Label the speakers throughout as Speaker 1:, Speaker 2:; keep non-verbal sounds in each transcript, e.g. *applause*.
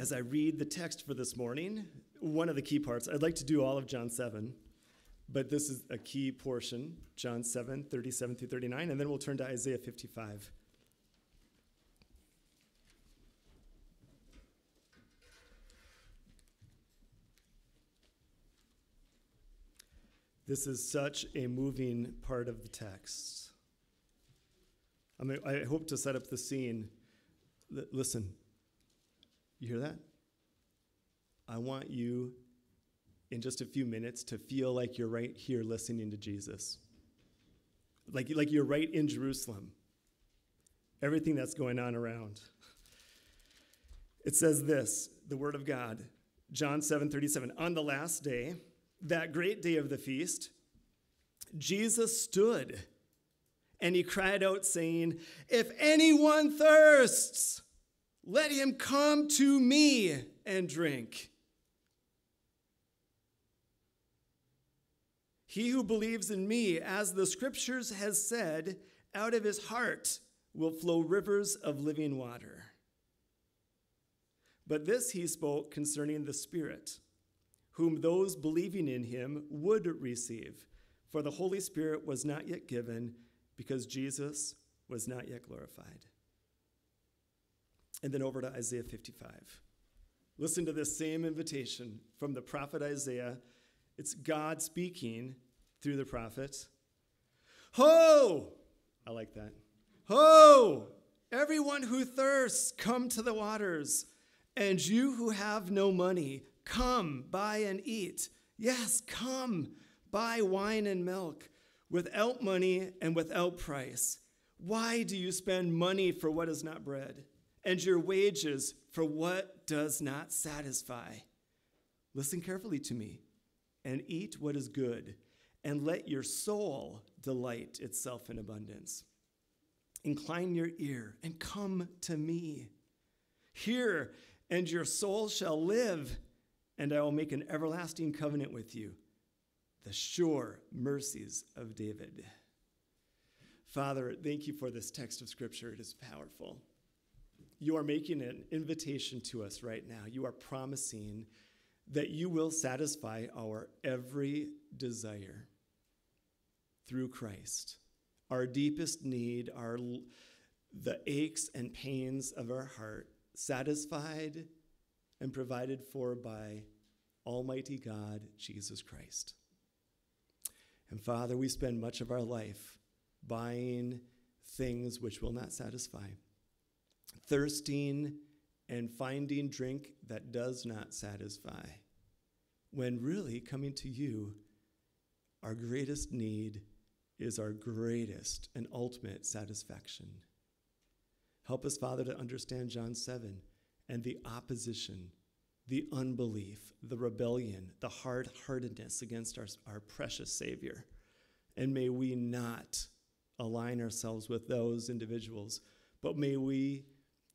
Speaker 1: as I read the text for this morning, one of the key parts, I'd like to do all of John 7, but this is a key portion John 7, 37 through 39, and then we'll turn to Isaiah 55. This is such a moving part of the text. I mean, I hope to set up the scene. L- listen, you hear that? I want you in just a few minutes to feel like you're right here listening to Jesus. Like, like you're right in Jerusalem. Everything that's going on around. It says this, the word of God, John 7 37. On the last day, that great day of the feast, Jesus stood and he cried out, saying, If anyone thirsts, let him come to me and drink. He who believes in me, as the scriptures has said, out of his heart will flow rivers of living water. But this he spoke concerning the Spirit whom those believing in him would receive. For the Holy Spirit was not yet given because Jesus was not yet glorified. And then over to Isaiah 55. Listen to this same invitation from the prophet Isaiah. It's God speaking through the prophet. Ho! I like that. Ho! Everyone who thirsts, come to the waters. And you who have no money, Come, buy and eat. Yes, come, buy wine and milk without money and without price. Why do you spend money for what is not bread, and your wages for what does not satisfy? Listen carefully to me and eat what is good, and let your soul delight itself in abundance. Incline your ear and come to me. Hear, and your soul shall live and I will make an everlasting covenant with you, the sure mercies of David. Father, thank you for this text of Scripture. It is powerful. You are making an invitation to us right now. You are promising that you will satisfy our every desire through Christ. Our deepest need, our the aches and pains of our heart, satisfied and provided for by Almighty God, Jesus Christ. And Father, we spend much of our life buying things which will not satisfy, thirsting and finding drink that does not satisfy, when really coming to you, our greatest need is our greatest and ultimate satisfaction. Help us, Father, to understand John 7 and the opposition, the unbelief, the rebellion, the hard heartedness against our, our precious Savior. And may we not align ourselves with those individuals, but may we,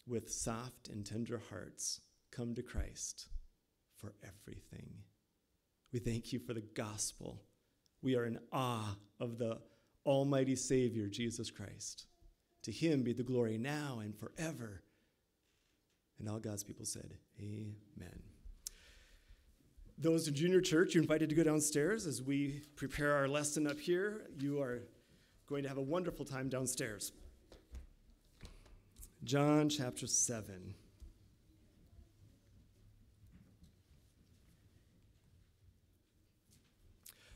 Speaker 1: with soft and tender hearts, come to Christ for everything. We thank you for the gospel. We are in awe of the Almighty Savior, Jesus Christ. To him be the glory now and forever. And all God's people said, Amen. Those in junior church, you're invited to go downstairs as we prepare our lesson up here. You are going to have a wonderful time downstairs. John chapter 7.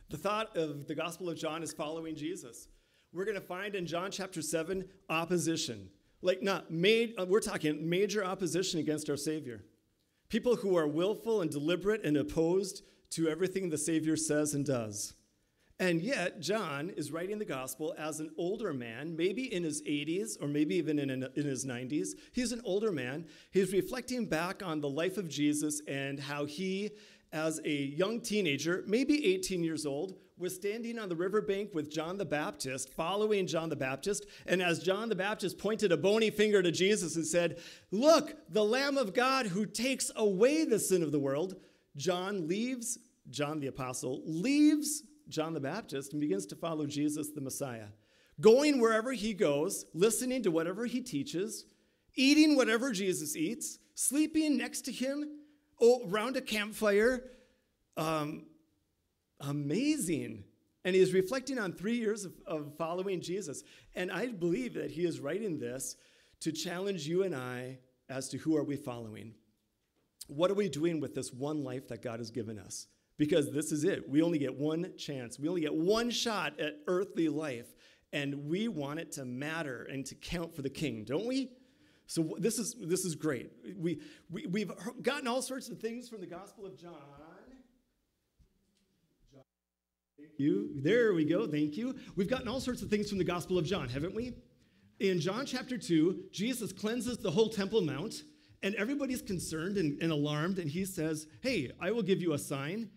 Speaker 1: The thought of the Gospel of John is following Jesus. We're going to find in John chapter 7 opposition. Like, not made, uh, we're talking major opposition against our Savior. People who are willful and deliberate and opposed to everything the Savior says and does. And yet, John is writing the gospel as an older man, maybe in his 80s or maybe even in, in his 90s. He's an older man. He's reflecting back on the life of Jesus and how he, as a young teenager, maybe 18 years old, was standing on the riverbank with John the Baptist, following John the Baptist. And as John the Baptist pointed a bony finger to Jesus and said, Look, the Lamb of God who takes away the sin of the world, John leaves, John the Apostle leaves John the Baptist and begins to follow Jesus the Messiah, going wherever he goes, listening to whatever he teaches, eating whatever Jesus eats, sleeping next to him around a campfire. Um, amazing. And he is reflecting on three years of, of following Jesus. And I believe that he is writing this to challenge you and I as to who are we following. What are we doing with this one life that God has given us? Because this is it. We only get one chance. We only get one shot at earthly life. And we want it to matter and to count for the king, don't we? So this is this is great. We, we we've gotten all sorts of things from the Gospel of John. You. There we go. Thank you. We've gotten all sorts of things from the Gospel of John, haven't we? In John chapter 2, Jesus cleanses the whole Temple Mount, and everybody's concerned and, and alarmed, and he says, Hey, I will give you a sign.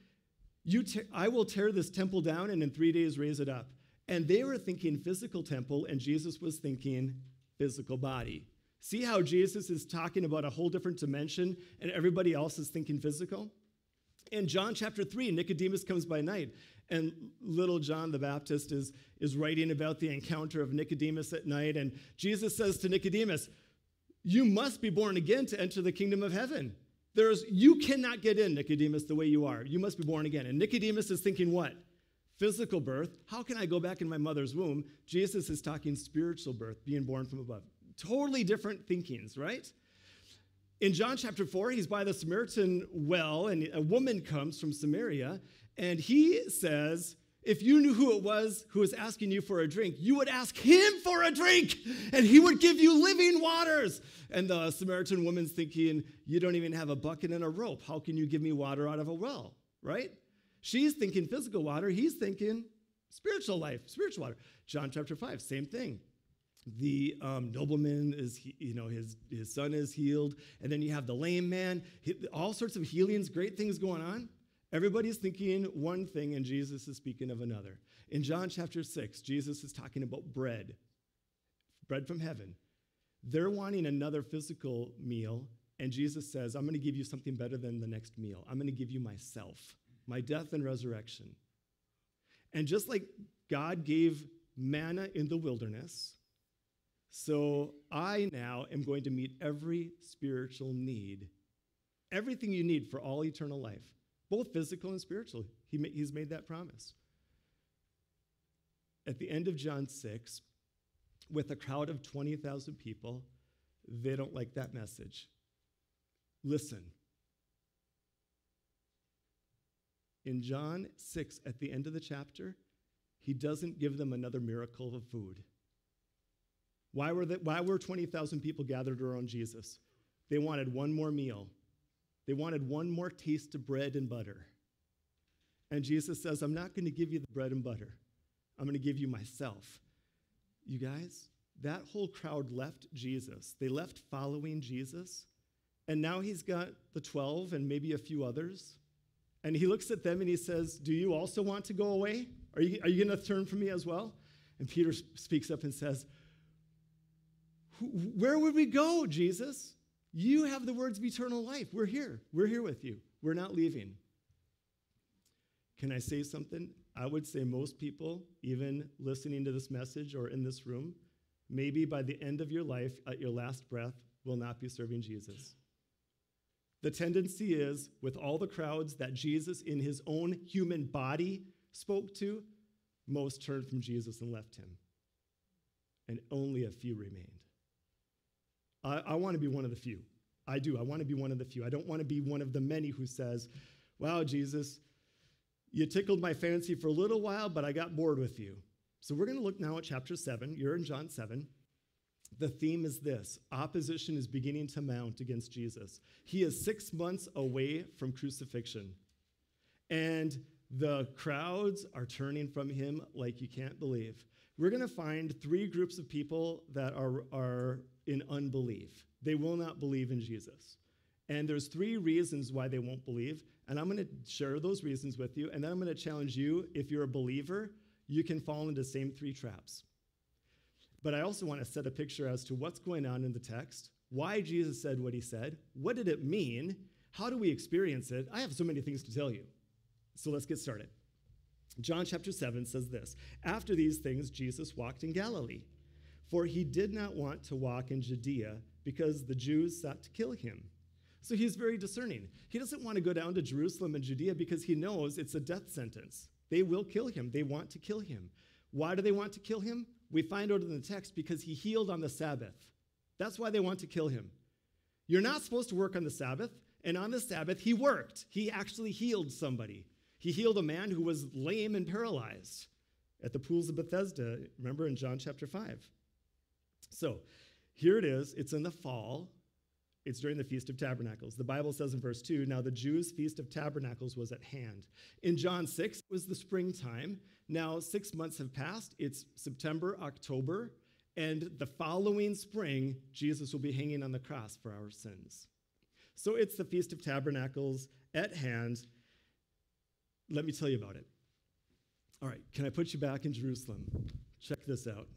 Speaker 1: You te- I will tear this temple down and in three days raise it up. And they were thinking physical temple, and Jesus was thinking physical body. See how Jesus is talking about a whole different dimension and everybody else is thinking physical? In John chapter 3, Nicodemus comes by night, and little John the Baptist is, is writing about the encounter of Nicodemus at night. And Jesus says to Nicodemus, You must be born again to enter the kingdom of heaven. There's, you cannot get in, Nicodemus, the way you are. You must be born again. And Nicodemus is thinking, What? Physical birth. How can I go back in my mother's womb? Jesus is talking spiritual birth, being born from above. Totally different thinkings, right? In John chapter 4, he's by the Samaritan well, and a woman comes from Samaria, and he says, If you knew who it was who was asking you for a drink, you would ask him for a drink, and he would give you living waters. And the Samaritan woman's thinking, You don't even have a bucket and a rope. How can you give me water out of a well, right? She's thinking physical water, he's thinking spiritual life, spiritual water. John chapter 5, same thing the um, nobleman is you know his, his son is healed and then you have the lame man all sorts of healings great things going on everybody's thinking one thing and jesus is speaking of another. In john chapter 6 jesus is talking about bread bread from heaven. They're wanting another physical meal and jesus says i'm going to give you something better than the next meal. I'm going to give you myself my death and resurrection. And just like god gave manna in the wilderness so I now am going to meet every spiritual need, everything you need for all eternal life, both physical and spiritual. He he's made that promise. At the end of John 6, with a crowd of 20,000 people, they don't like that message. Listen. In John 6, at the end of the chapter, he doesn't give them another miracle of food. Why were, the, why were 20,000 people gathered around Jesus? They wanted one more meal. They wanted one more taste of bread and butter. And Jesus says, I'm not going to give you the bread and butter. I'm going to give you myself. You guys, that whole crowd left Jesus. They left following Jesus. And now he's got the 12 and maybe a few others. And he looks at them and he says, Do you also want to go away? Are you, are you going to turn from me as well? And Peter speaks up and says, where would we go, Jesus? You have the words of eternal life. We're here. We're here with you. We're not leaving. Can I say something? I would say most people, even listening to this message or in this room, maybe by the end of your life, at your last breath, will not be serving Jesus. The tendency is, with all the crowds that Jesus in his own human body spoke to, most turned from Jesus and left him. And only a few remained. I, I want to be one of the few. I do. I want to be one of the few. I don't want to be one of the many who says, Wow, Jesus, you tickled my fancy for a little while, but I got bored with you. So we're going to look now at chapter 7. You're in John 7. The theme is this opposition is beginning to mount against Jesus. He is six months away from crucifixion. And the crowds are turning from him like you can't believe. We're going to find three groups of people that are, are in unbelief. They will not believe in Jesus. And there's three reasons why they won't believe. And I'm going to share those reasons with you. And then I'm going to challenge you if you're a believer, you can fall into the same three traps. But I also want to set a picture as to what's going on in the text, why Jesus said what he said, what did it mean, how do we experience it? I have so many things to tell you. So let's get started. John chapter 7 says this After these things, Jesus walked in Galilee for he did not want to walk in Judea because the Jews sought to kill him. So he's very discerning. He doesn't want to go down to Jerusalem and Judea because he knows it's a death sentence. They will kill him, they want to kill him. Why do they want to kill him? We find out in the text because he healed on the Sabbath. That's why they want to kill him. You're not supposed to work on the Sabbath, and on the Sabbath, he worked. He actually healed somebody. He healed a man who was lame and paralyzed at the pools of Bethesda, remember in John chapter 5. So here it is. It's in the fall. It's during the Feast of Tabernacles. The Bible says in verse 2 Now the Jews' Feast of Tabernacles was at hand. In John 6, it was the springtime. Now six months have passed. It's September, October, and the following spring, Jesus will be hanging on the cross for our sins. So it's the Feast of Tabernacles at hand. Let me tell you about it. All right, can I put you back in Jerusalem? Check this out.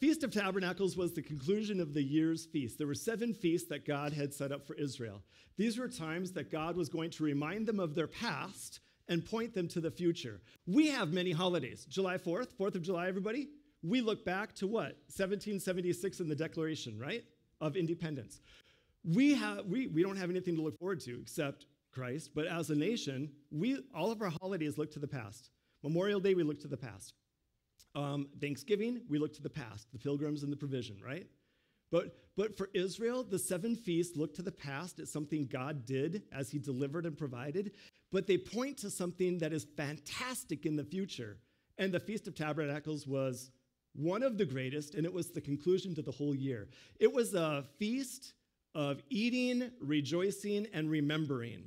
Speaker 1: Feast of Tabernacles was the conclusion of the year's feast. There were seven feasts that God had set up for Israel. These were times that God was going to remind them of their past and point them to the future. We have many holidays. July 4th, 4th of July, everybody. We look back to what? 1776 in the Declaration, right? Of independence. We, have, we, we don't have anything to look forward to except Christ, but as a nation, we, all of our holidays look to the past. Memorial Day, we look to the past. Um, Thanksgiving, we look to the past, the pilgrims and the provision, right? But, but for Israel, the seven feasts look to the past. It's something God did as He delivered and provided, but they point to something that is fantastic in the future. And the Feast of Tabernacles was one of the greatest, and it was the conclusion to the whole year. It was a feast of eating, rejoicing, and remembering.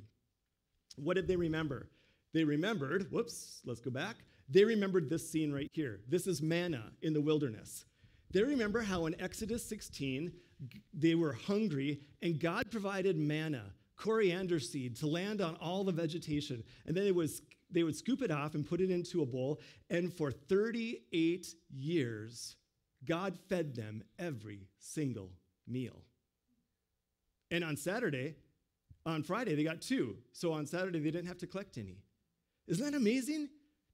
Speaker 1: What did they remember? They remembered, whoops, let's go back. They remembered this scene right here. This is manna in the wilderness. They remember how in Exodus 16, they were hungry and God provided manna, coriander seed, to land on all the vegetation. And then it was, they would scoop it off and put it into a bowl. And for 38 years, God fed them every single meal. And on Saturday, on Friday, they got two. So on Saturday, they didn't have to collect any. Isn't that amazing?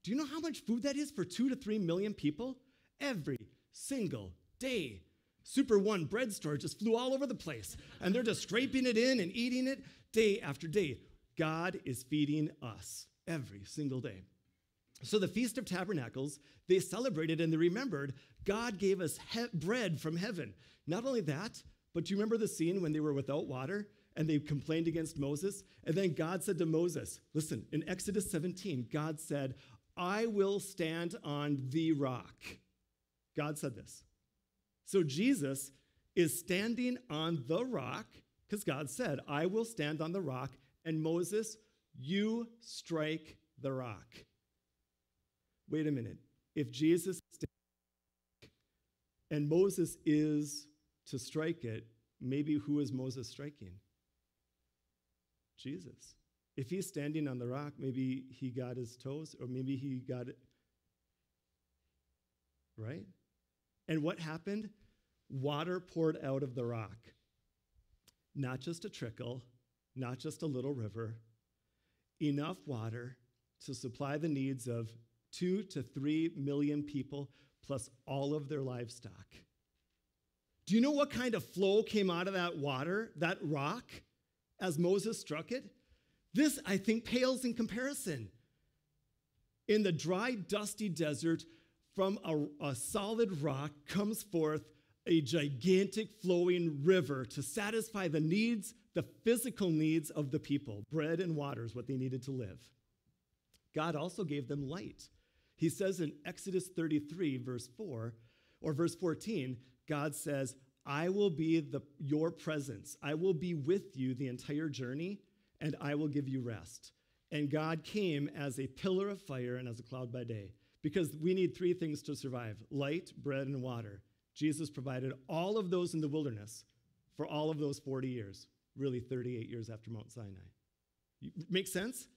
Speaker 1: Do you know how much food that is for two to three million people? Every single day. Super One bread store just flew all over the place, and they're just scraping it in and eating it day after day. God is feeding us every single day. So, the Feast of Tabernacles, they celebrated and they remembered God gave us he- bread from heaven. Not only that, but do you remember the scene when they were without water and they complained against Moses? And then God said to Moses, listen, in Exodus 17, God said, I will stand on the rock. God said this. So Jesus is standing on the rock because God said, I will stand on the rock. And Moses, you strike the rock. Wait a minute. If Jesus and Moses is to strike it, maybe who is Moses striking? Jesus. If he's standing on the rock, maybe he got his toes, or maybe he got it. Right? And what happened? Water poured out of the rock. Not just a trickle, not just a little river, enough water to supply the needs of two to three million people plus all of their livestock. Do you know what kind of flow came out of that water, that rock, as Moses struck it? This, I think, pales in comparison. In the dry, dusty desert, from a, a solid rock comes forth a gigantic flowing river to satisfy the needs, the physical needs of the people. Bread and water is what they needed to live. God also gave them light. He says in Exodus 33, verse 4, or verse 14, God says, I will be the, your presence. I will be with you the entire journey, and I will give you rest. And God came as a pillar of fire and as a cloud by day because we need three things to survive light, bread, and water. Jesus provided all of those in the wilderness for all of those 40 years, really 38 years after Mount Sinai. Make sense?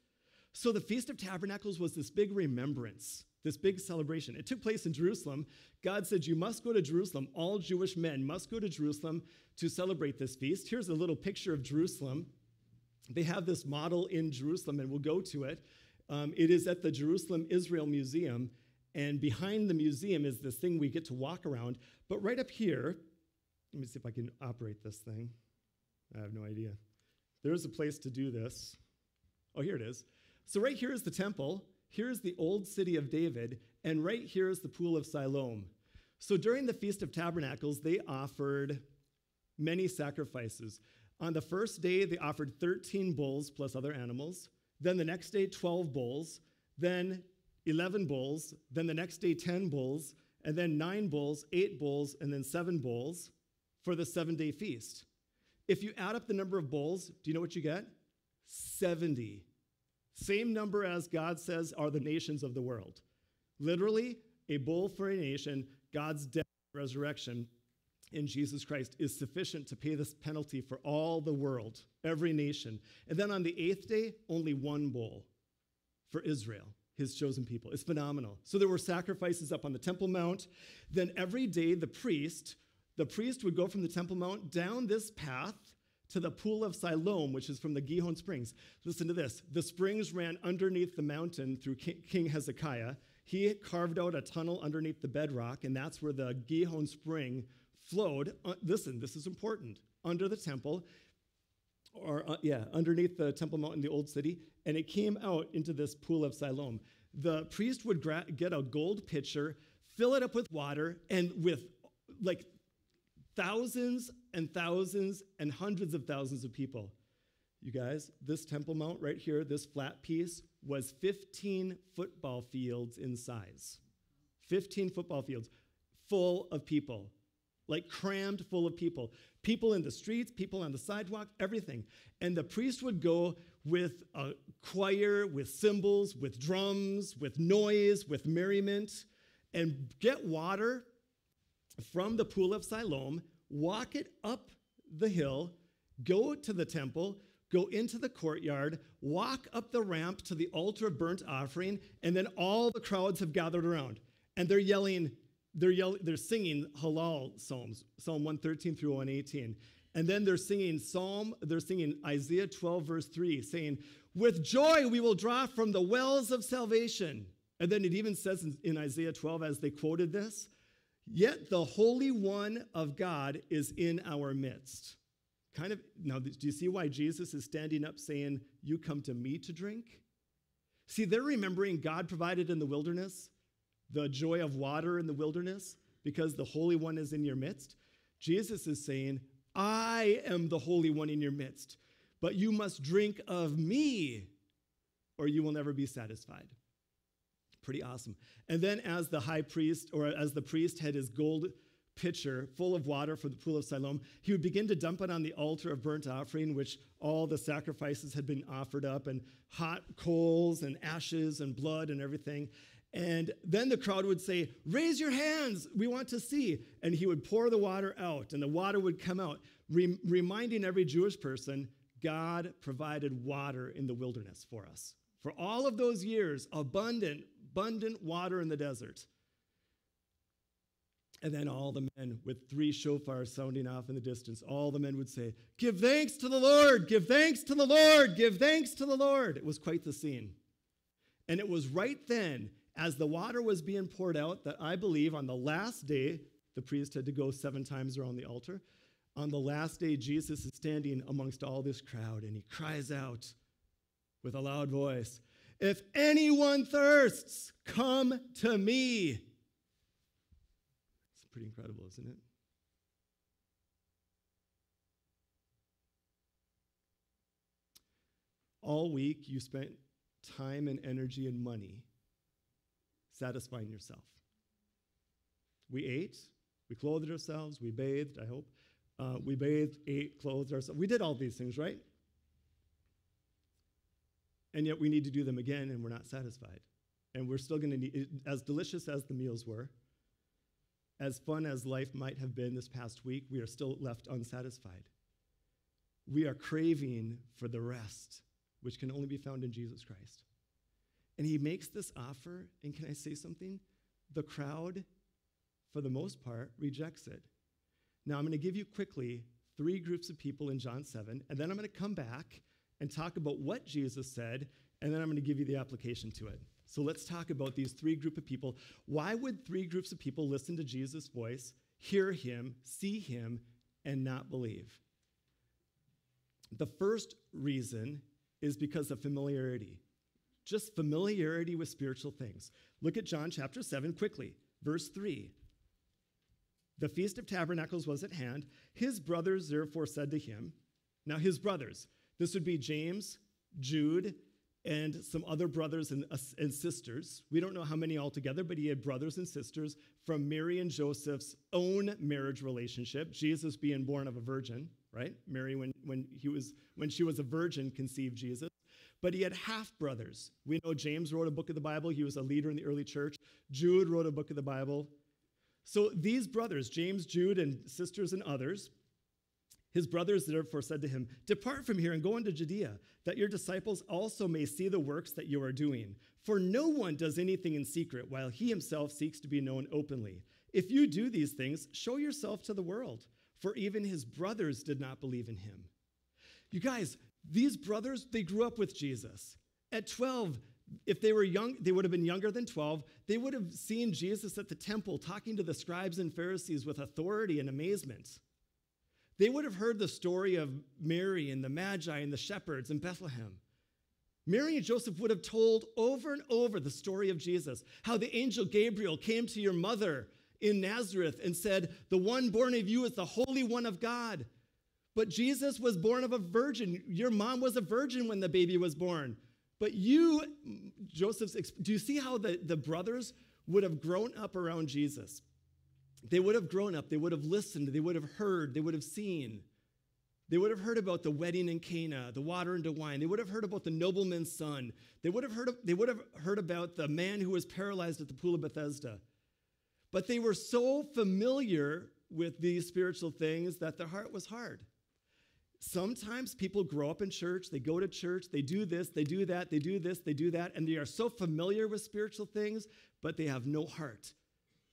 Speaker 1: So the Feast of Tabernacles was this big remembrance, this big celebration. It took place in Jerusalem. God said, You must go to Jerusalem. All Jewish men must go to Jerusalem to celebrate this feast. Here's a little picture of Jerusalem. They have this model in Jerusalem, and we'll go to it. Um, it is at the Jerusalem Israel Museum, and behind the museum is this thing we get to walk around. But right up here, let me see if I can operate this thing. I have no idea. There's a place to do this. Oh, here it is. So, right here is the temple. Here's the old city of David. And right here is the pool of Siloam. So, during the Feast of Tabernacles, they offered many sacrifices. On the first day, they offered 13 bulls plus other animals. Then the next day, 12 bulls. Then 11 bulls. Then the next day, 10 bulls. And then nine bulls, eight bulls, and then seven bulls for the seven day feast. If you add up the number of bulls, do you know what you get? 70. Same number as God says are the nations of the world. Literally, a bull for a nation, God's death, resurrection in Jesus Christ is sufficient to pay this penalty for all the world, every nation. And then on the eighth day, only one bull for Israel, his chosen people. It's phenomenal. So there were sacrifices up on the Temple Mount. Then every day, the priest, the priest would go from the Temple Mount down this path to the pool of Siloam, which is from the Gihon Springs. Listen to this. The springs ran underneath the mountain through King Hezekiah. He carved out a tunnel underneath the bedrock, and that's where the Gihon Spring flowed, uh, listen, this is important, under the temple, or uh, yeah, underneath the Temple Mount in the Old City, and it came out into this pool of Siloam. The priest would gra- get a gold pitcher, fill it up with water, and with like thousands and thousands and hundreds of thousands of people. You guys, this Temple Mount right here, this flat piece, was 15 football fields in size. 15 football fields full of people like crammed full of people. People in the streets, people on the sidewalk, everything. And the priest would go with a choir, with cymbals, with drums, with noise, with merriment, and get water from the pool of Siloam, walk it up the hill, go to the temple, go into the courtyard, walk up the ramp to the altar of burnt offering, and then all the crowds have gathered around. And they're yelling, they're, yelling, they're singing Hallel psalms, Psalm 113 through 118. And then they're singing Psalm, they're singing Isaiah 12, verse 3, saying, With joy we will draw from the wells of salvation. And then it even says in, in Isaiah 12, as they quoted this, Yet the Holy One of God is in our midst. Kind of, now, do you see why Jesus is standing up saying, You come to me to drink? See, they're remembering God provided in the wilderness the joy of water in the wilderness because the Holy One is in your midst. Jesus is saying, I am the Holy One in your midst, but you must drink of me or you will never be satisfied. Pretty awesome. And then, as the high priest, or as the priest had his gold pitcher full of water for the pool of Siloam, he would begin to dump it on the altar of burnt offering, which all the sacrifices had been offered up, and hot coals and ashes and blood and everything. And then the crowd would say, Raise your hands, we want to see. And he would pour the water out, and the water would come out, re- reminding every Jewish person God provided water in the wilderness for us. For all of those years, abundant, abundant water in the desert. And then all the men, with three shofars sounding off in the distance, all the men would say, Give thanks to the Lord, give thanks to the Lord, give thanks to the Lord. It was quite the scene. And it was right then as the water was being poured out, that I believe on the last day, the priest had to go seven times around the altar. On the last day, Jesus is standing amongst all this crowd and he cries out with a loud voice If anyone thirsts, come to me. It's pretty incredible, isn't it? All week, you spent time and energy and money satisfying yourself. We ate, we clothed ourselves, we bathed, I hope. Uh, we bathed, ate, clothed ourselves. We did all these things, right? And yet we need to do them again, and we're not satisfied. And we're still going to need, as delicious as the meals were, as fun as life might have been this past week, we are still left unsatisfied. We are craving for the rest, which can only be found in Jesus Christ. And he makes this offer, and can I say something? The crowd, for the most part, rejects it. Now, I'm going to give you quickly three groups of people in John 7, and then I'm going to come back and talk about what Jesus said, and then I'm going to give you the application to it. So let's talk about these three group of people. Why would three groups of people listen to Jesus' voice, hear him, see him, and not believe? The first reason is because of familiarity. Just familiarity with spiritual things. Look at John chapter 7 quickly, verse 3. The Feast of Tabernacles was at hand. His brothers therefore said to him, Now, his brothers, this would be James, Jude, and some other brothers and, uh, and sisters. We don't know how many altogether, but he had brothers and sisters from Mary and Joseph's own marriage relationship, Jesus being born of a virgin, right? Mary, when, when, he was, when she was a virgin, conceived Jesus. But he had half brothers. We know James wrote a book of the Bible, he was a leader in the early church. Jude wrote a book of the Bible. So these brothers, James, Jude, and sisters and others, his brothers therefore said to him, Depart from here and go into Judea, that your disciples also may see the works that you are doing. For no one does anything in secret, while he himself seeks to be known openly. If you do these things, show yourself to the world, for even his brothers did not believe in him. You guys, these brothers, they grew up with Jesus. At 12, if they were young, they would have been younger than 12. They would have seen Jesus at the temple talking to the scribes and Pharisees with authority and amazement. They would have heard the story of Mary and the Magi and the shepherds in Bethlehem. Mary and Joseph would have told over and over the story of Jesus, how the angel Gabriel came to your mother in Nazareth and said, The one born of you is the Holy One of God. But Jesus was born of a virgin. Your mom was a virgin when the baby was born. But you, Joseph's, do you see how the, the brothers would have grown up around Jesus? They would have grown up, they would have listened, they would have heard, they would have seen. They would have heard about the wedding in Cana, the water into wine. They would have heard about the nobleman's son. They would have heard, they would have heard about the man who was paralyzed at the pool of Bethesda. But they were so familiar with these spiritual things that their heart was hard. Sometimes people grow up in church, they go to church, they do this, they do that, they do this, they do that, and they are so familiar with spiritual things, but they have no heart.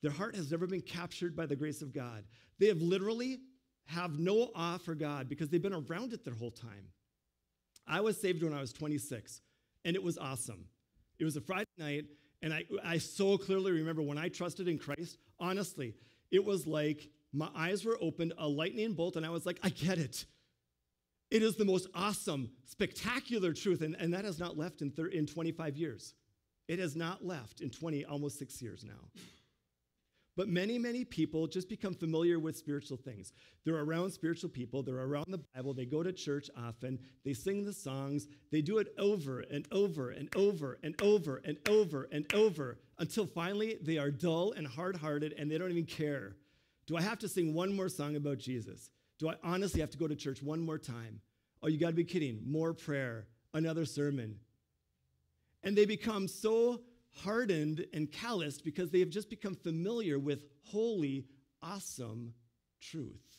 Speaker 1: Their heart has never been captured by the grace of God. They have literally have no awe for God because they've been around it their whole time. I was saved when I was 26, and it was awesome. It was a Friday night, and I, I so clearly remember when I trusted in Christ, honestly, it was like my eyes were opened, a lightning bolt, and I was like, I get it. It is the most awesome, spectacular truth, and, and that has not left in, thir- in 25 years. It has not left in 20, almost six years now. But many, many people just become familiar with spiritual things. They're around spiritual people, they're around the Bible, they go to church often, they sing the songs, they do it over and over and over and over and over and over until finally they are dull and hard hearted and they don't even care. Do I have to sing one more song about Jesus? Do I honestly have to go to church one more time? Oh, you got to be kidding. More prayer, another sermon. And they become so hardened and calloused because they have just become familiar with holy, awesome truth.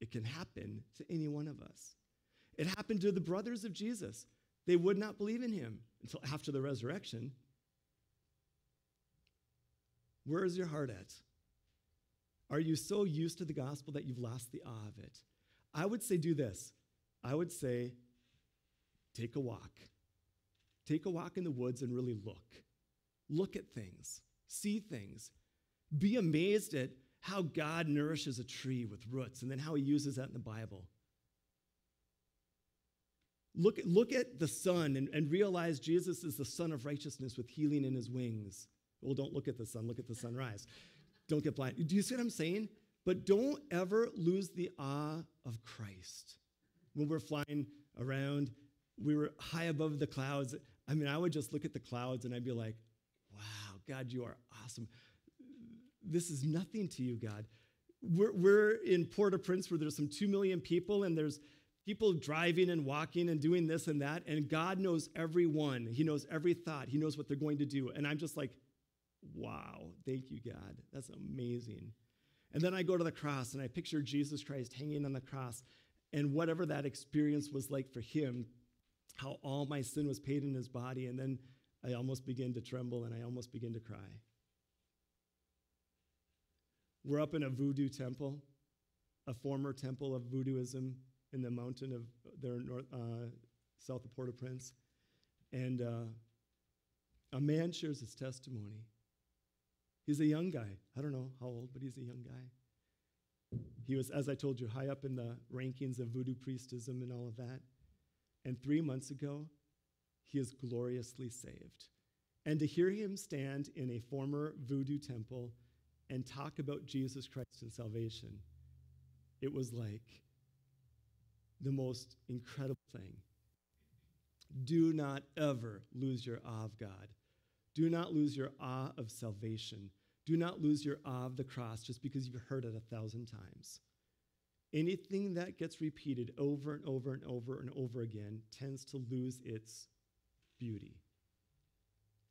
Speaker 1: It can happen to any one of us. It happened to the brothers of Jesus. They would not believe in him until after the resurrection. Where is your heart at? Are you so used to the gospel that you've lost the awe of it? I would say do this. I would say take a walk. Take a walk in the woods and really look. Look at things, see things. Be amazed at how God nourishes a tree with roots and then how he uses that in the Bible. Look, look at the sun and, and realize Jesus is the sun of righteousness with healing in his wings. Well, don't look at the sun, look at the sunrise. Don't get blind. Do you see what I'm saying? But don't ever lose the awe of Christ. When we're flying around, we were high above the clouds. I mean, I would just look at the clouds and I'd be like, wow, God, you are awesome. This is nothing to you, God. We're, we're in Port au Prince where there's some 2 million people and there's people driving and walking and doing this and that, and God knows everyone. He knows every thought. He knows what they're going to do. And I'm just like, wow, thank you, God. That's amazing. And then I go to the cross and I picture Jesus Christ hanging on the cross and whatever that experience was like for him how all my sin was paid in his body, and then I almost begin to tremble and I almost begin to cry. We're up in a voodoo temple, a former temple of voodooism in the mountain of there north, uh, south of Port-au-Prince, and uh, a man shares his testimony. He's a young guy. I don't know how old, but he's a young guy. He was, as I told you, high up in the rankings of voodoo priestism and all of that. And three months ago, he is gloriously saved. And to hear him stand in a former voodoo temple and talk about Jesus Christ and salvation, it was like the most incredible thing. Do not ever lose your awe of God. Do not lose your awe of salvation. Do not lose your awe of the cross just because you've heard it a thousand times. Anything that gets repeated over and over and over and over again tends to lose its beauty.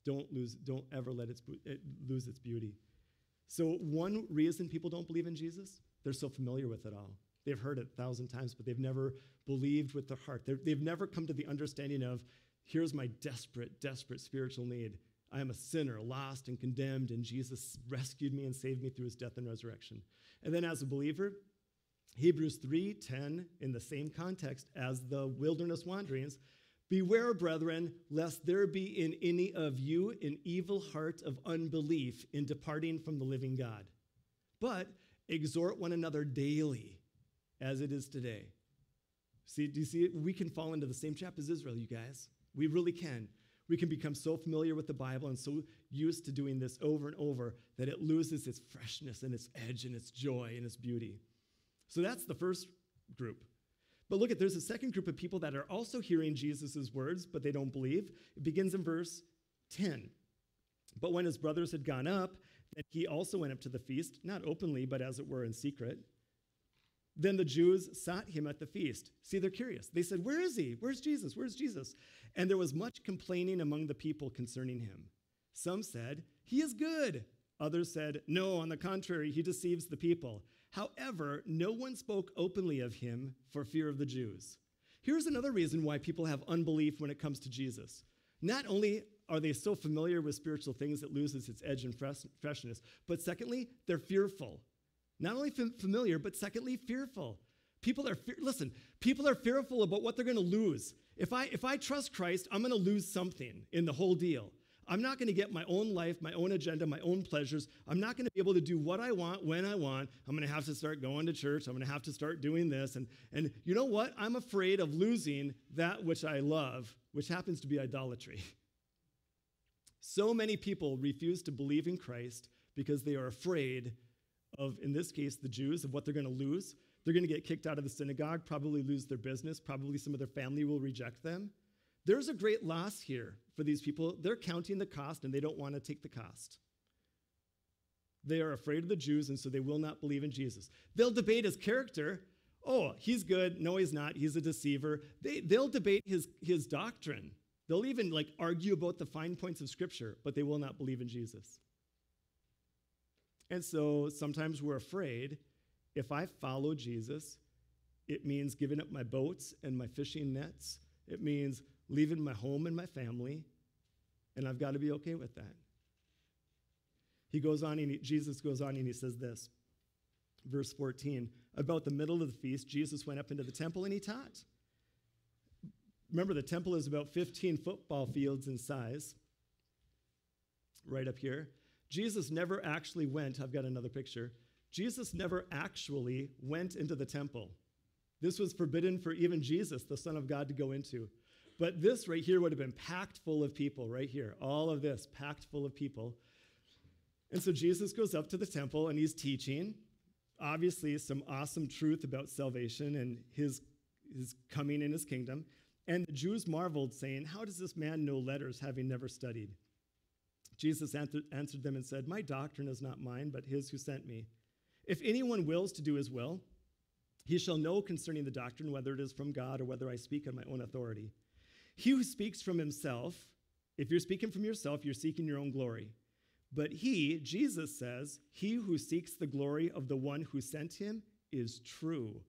Speaker 1: Don't lose, don't ever let it lose its beauty. So, one reason people don't believe in Jesus, they're so familiar with it all. They've heard it a thousand times, but they've never believed with their heart. they they've never come to the understanding of here's my desperate, desperate spiritual need. I am a sinner, lost and condemned, and Jesus rescued me and saved me through his death and resurrection. And then as a believer, Hebrews 3:10 in the same context as the wilderness wanderings, beware brethren lest there be in any of you an evil heart of unbelief in departing from the living God. But exhort one another daily as it is today. See, do you see it? We can fall into the same trap as Israel, you guys. We really can. We can become so familiar with the Bible and so used to doing this over and over that it loses its freshness and its edge and its joy and its beauty. So that's the first group. But look at there's a second group of people that are also hearing Jesus' words, but they don't believe. It begins in verse 10. But when his brothers had gone up, then he also went up to the feast, not openly, but as it were in secret. Then the Jews sought him at the feast. See, they're curious. They said, Where is he? Where's Jesus? Where's Jesus? And there was much complaining among the people concerning him. Some said, He is good. Others said, No, on the contrary, he deceives the people. However, no one spoke openly of him for fear of the Jews. Here's another reason why people have unbelief when it comes to Jesus. Not only are they so familiar with spiritual things that loses its edge and freshness, but secondly, they're fearful. Not only familiar, but secondly, fearful. People are, fe- listen, people are fearful about what they're going to lose. If I, if I trust Christ, I'm going to lose something in the whole deal. I'm not going to get my own life, my own agenda, my own pleasures. I'm not going to be able to do what I want when I want. I'm going to have to start going to church. I'm going to have to start doing this. And, and you know what? I'm afraid of losing that which I love, which happens to be idolatry. *laughs* So many people refuse to believe in Christ because they are afraid of, in this case, the Jews, of what they're going to lose. They're going to get kicked out of the synagogue, probably lose their business, probably some of their family will reject them. There's a great loss here for these people. They're counting the cost and they don't want to take the cost. They are afraid of the Jews and so they will not believe in Jesus. They'll debate his character. Oh, he's good. No, he's not. He's a deceiver. They, they'll debate his, his doctrine. They'll even like argue about the fine points of scripture, but they will not believe in Jesus. And so sometimes we're afraid if I follow Jesus, it means giving up my boats and my fishing nets. It means leaving my home and my family, and I've got to be okay with that. He goes on, and he, Jesus goes on, and he says this, verse 14 About the middle of the feast, Jesus went up into the temple and he taught. Remember, the temple is about 15 football fields in size, right up here. Jesus never actually went, I've got another picture. Jesus never actually went into the temple. This was forbidden for even Jesus, the Son of God, to go into. But this right here would have been packed full of people, right here. All of this packed full of people. And so Jesus goes up to the temple and he's teaching, obviously, some awesome truth about salvation and his, his coming in his kingdom. And the Jews marveled, saying, How does this man know letters, having never studied? Jesus answered them and said, My doctrine is not mine, but his who sent me. If anyone wills to do his will, he shall know concerning the doctrine whether it is from God or whether I speak on my own authority. He who speaks from himself, if you're speaking from yourself, you're seeking your own glory. But he, Jesus says, he who seeks the glory of the one who sent him is true,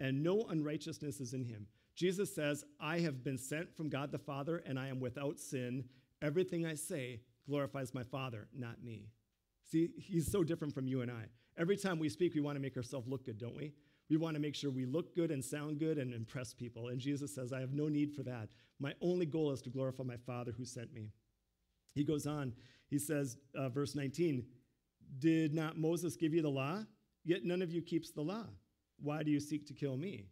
Speaker 1: and no unrighteousness is in him. Jesus says, I have been sent from God the Father, and I am without sin. Everything I say glorifies my Father, not me. See, he's so different from you and I. Every time we speak, we want to make ourselves look good, don't we? We want to make sure we look good and sound good and impress people. And Jesus says, I have no need for that. My only goal is to glorify my Father who sent me. He goes on, he says, uh, verse 19, Did not Moses give you the law? Yet none of you keeps the law. Why do you seek to kill me?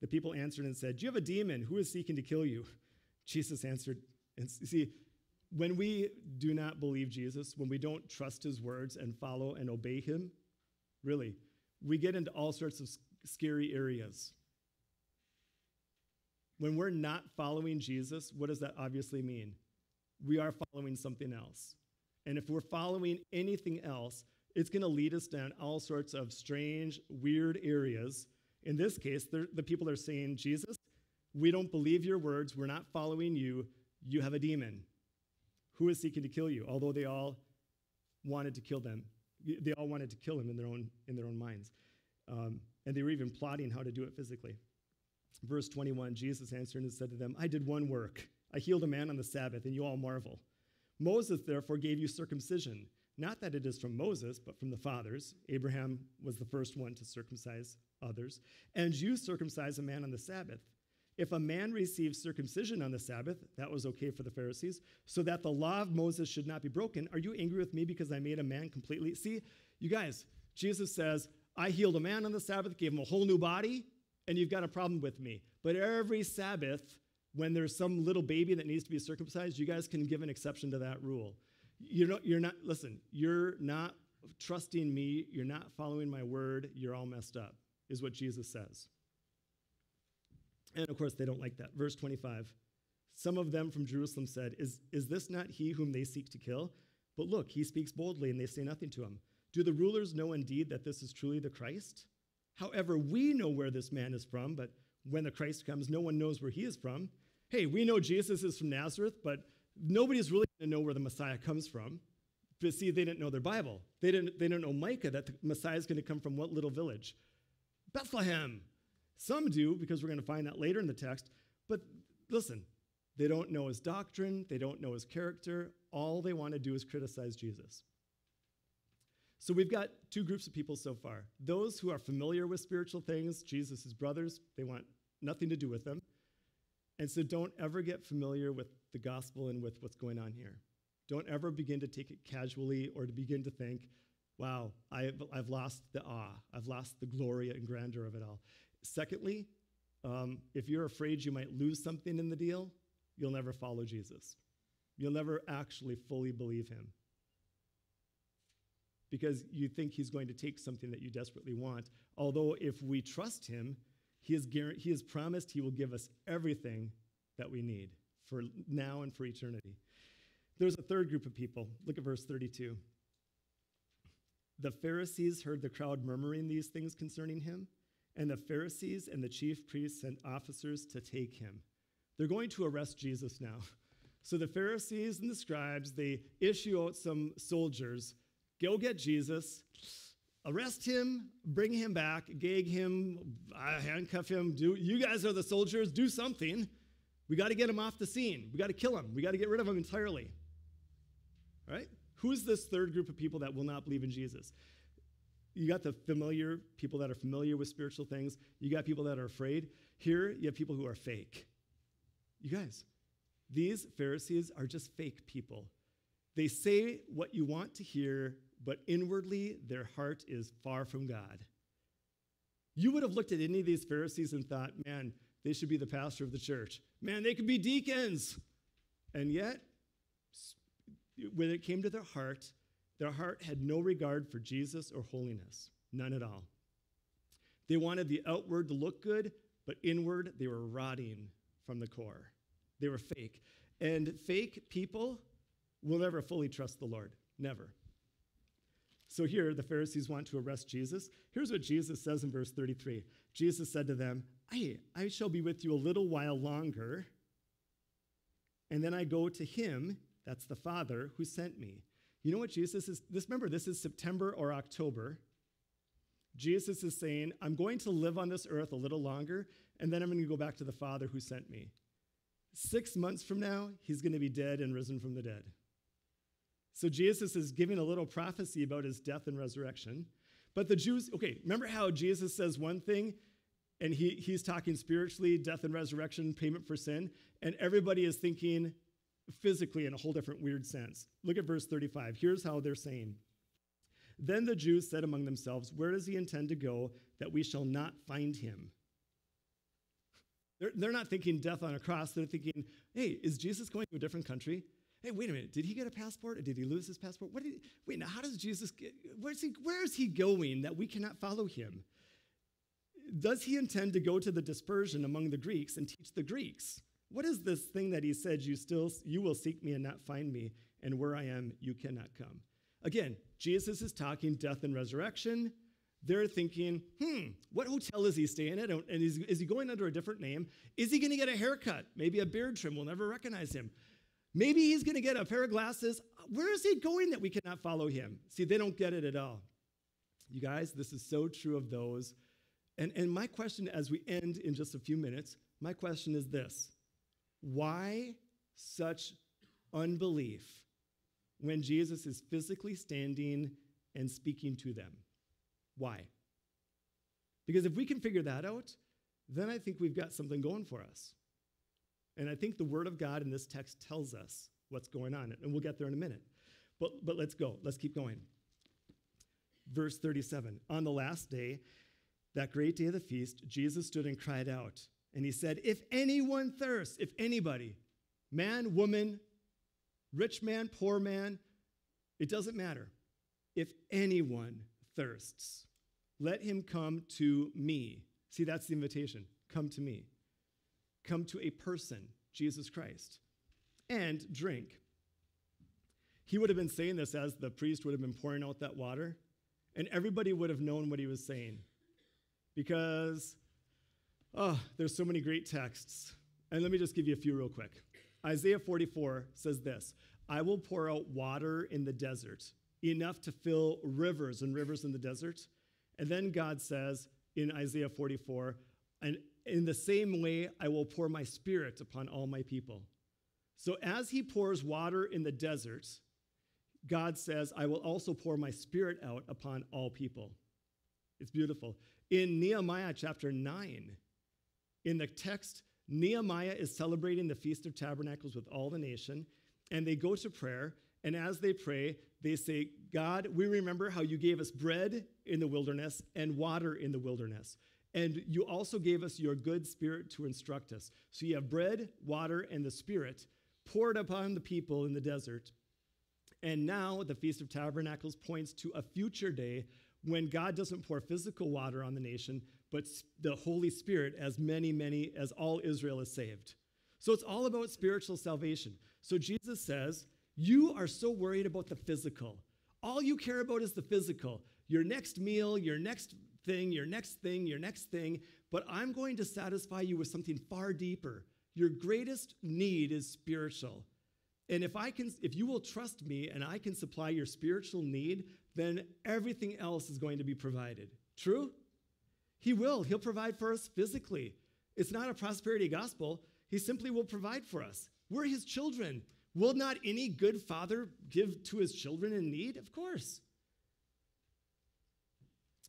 Speaker 1: The people answered and said, you have a demon? Who is seeking to kill you? *laughs* Jesus answered, and see, when we do not believe Jesus, when we don't trust his words and follow and obey him, really, we get into all sorts of scary areas. When we're not following Jesus, what does that obviously mean? We are following something else. And if we're following anything else, it's going to lead us down all sorts of strange, weird areas. In this case, the people are saying, Jesus, we don't believe your words. We're not following you. You have a demon who is seeking to kill you, although they all wanted to kill them. They all wanted to kill him in their own, in their own minds. Um, and they were even plotting how to do it physically. Verse 21 Jesus answered and said to them, I did one work. I healed a man on the Sabbath, and you all marvel. Moses, therefore, gave you circumcision. Not that it is from Moses, but from the fathers. Abraham was the first one to circumcise others. And you circumcise a man on the Sabbath. If a man receives circumcision on the Sabbath, that was okay for the Pharisees, so that the law of Moses should not be broken, are you angry with me because I made a man completely? See, you guys, Jesus says, I healed a man on the Sabbath, gave him a whole new body, and you've got a problem with me. But every Sabbath, when there's some little baby that needs to be circumcised, you guys can give an exception to that rule. You're not, you're not listen, you're not trusting me, you're not following my word, you're all messed up, is what Jesus says. And of course, they don't like that. Verse 25 Some of them from Jerusalem said, Is, is this not he whom they seek to kill? But look, he speaks boldly, and they say nothing to him. Do the rulers know indeed that this is truly the Christ? However, we know where this man is from, but when the Christ comes, no one knows where he is from. Hey, we know Jesus is from Nazareth, but nobody's really going to know where the Messiah comes from. But see, they didn't know their Bible. They didn't, they didn't know Micah that the Messiah is going to come from what little village? Bethlehem. Some do, because we're going to find that later in the text. But listen, they don't know his doctrine, they don't know his character. All they want to do is criticize Jesus. So we've got two groups of people so far those who are familiar with spiritual things, Jesus' brothers, they want nothing to do with them. And so don't ever get familiar with the gospel and with what's going on here. Don't ever begin to take it casually or to begin to think, wow, I've, I've lost the awe, I've lost the glory and grandeur of it all. Secondly, um, if you're afraid you might lose something in the deal, you'll never follow Jesus. You'll never actually fully believe him because you think he's going to take something that you desperately want. Although, if we trust him, he has, he has promised he will give us everything that we need for now and for eternity. There's a third group of people. Look at verse 32. The Pharisees heard the crowd murmuring these things concerning him, and the Pharisees and the chief priests sent officers to take him. They're going to arrest Jesus now. *laughs* So the Pharisees and the scribes, they issue out some soldiers Go get Jesus, arrest him, bring him back, gag him, uh, handcuff him. Do you guys are the soldiers? Do something. We got to get him off the scene. We got to kill him. We got to get rid of him entirely. All right? Who's this third group of people that will not believe in Jesus? You got the familiar people that are familiar with spiritual things. You got people that are afraid. Here, you have people who are fake. You guys, these Pharisees are just fake people. They say what you want to hear but inwardly their heart is far from God. You would have looked at any of these Pharisees and thought, man, they should be the pastor of the church. Man, they could be deacons. And yet, when it came to their heart, their heart had no regard for Jesus or holiness, none at all. They wanted the outward to look good, but inward, they were rotting from the core. They were fake. And fake people will never fully trust the Lord. Never. So here, the Pharisees want to arrest Jesus. Here's what Jesus says in verse 33 Jesus said to them, I, I shall be with you a little while longer, and then I go to him, that's the Father, who sent me. You know what Jesus is? This remember, this is September or October. Jesus is saying, I'm going to live on this earth a little longer, and then I'm going to go back to the Father who sent me. Six months from now, he's going to be dead and risen from the dead. So Jesus is giving a little prophecy about his death and resurrection. But the Jews, okay, remember how Jesus says one thing and he, he's talking spiritually, death and resurrection, payment for sin, and everybody is thinking physically in a whole different weird sense. Look at verse 35. Here's how they're saying. Then the Jews said among themselves, Where does he intend to go that we shall not find him. They're, they're not thinking death on a cross. They're thinking, hey, is Jesus going to a different country? Hey, wait a minute. Did he get a passport or did he lose his passport? What did he, wait, now how does Jesus get, where's he, where is he going that we cannot follow him? Does he intend to go to the dispersion among the Greeks and teach the Greeks? What is this thing that he said, you still, you will seek me and not find me, and where I am, you cannot come? Again, Jesus is talking death and resurrection. They're thinking, hmm, what hotel is he staying at? And is, is he going under a different name? Is he going to get a haircut? Maybe a beard trim. We'll never recognize him. Maybe he's going to get a pair of glasses. Where is he going that we cannot follow him? See, they don't get it at all. You guys, this is so true of those. And, and my question as we end in just a few minutes, my question is this Why such unbelief when Jesus is physically standing and speaking to them? Why? Because if we can figure that out, then I think we've got something going for us. And I think the Word of God in this text tells us what's going on. And we'll get there in a minute. But, but let's go. Let's keep going. Verse 37 On the last day, that great day of the feast, Jesus stood and cried out. And he said, If anyone thirsts, if anybody, man, woman, rich man, poor man, it doesn't matter. If anyone thirsts, let him come to me. See, that's the invitation. Come to me. Come to a person, Jesus Christ, and drink. He would have been saying this as the priest would have been pouring out that water, and everybody would have known what he was saying. Because, oh, there's so many great texts. And let me just give you a few real quick. Isaiah 44 says this I will pour out water in the desert, enough to fill rivers and rivers in the desert. And then God says in Isaiah 44, and in the same way, I will pour my spirit upon all my people. So as he pours water in the desert, God says, I will also pour my spirit out upon all people. It's beautiful. In Nehemiah chapter 9, in the text, Nehemiah is celebrating the Feast of Tabernacles with all the nation, and they go to prayer. And as they pray, they say, God, we remember how you gave us bread in the wilderness and water in the wilderness. And you also gave us your good spirit to instruct us. So you have bread, water, and the spirit poured upon the people in the desert. And now the Feast of Tabernacles points to a future day when God doesn't pour physical water on the nation, but the Holy Spirit, as many, many, as all Israel is saved. So it's all about spiritual salvation. So Jesus says, You are so worried about the physical. All you care about is the physical. Your next meal, your next thing, your next thing, your next thing, but I'm going to satisfy you with something far deeper. Your greatest need is spiritual. And if I can if you will trust me and I can supply your spiritual need, then everything else is going to be provided. True? He will. He'll provide for us physically. It's not a prosperity gospel. He simply will provide for us. We're his children. Will not any good father give to his children in need? Of course.